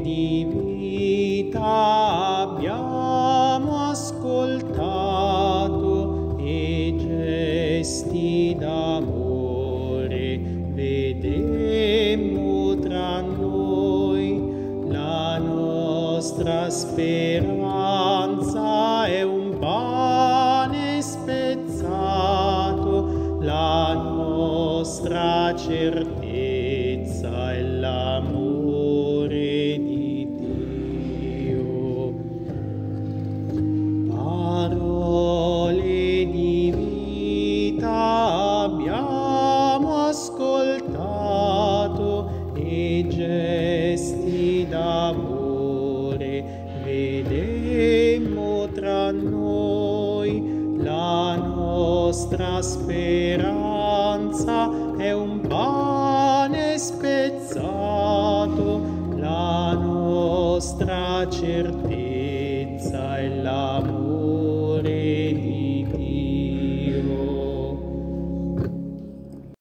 di vita abbiamo ascoltato e gesti d'amore vedemmo tra noi. La nostra speranza è un pane spezzato la nostra certezza d'amore vedemmo tra noi. La nostra speranza è un pane spezzato. La nostra certezza è l'amore.